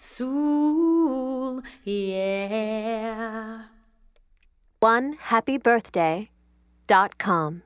Soul, yeah. One happy birthday dot com.